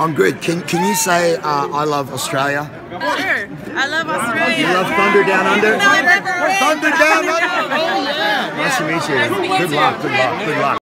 I'm good. Can Can you say uh, I love Australia? Sure. I love Australia. You love Thunder Down Under? No, I've never been. Thunder Down Under. Oh yeah. Nice to meet you. Nice to meet Good you. luck. Good luck. Good luck.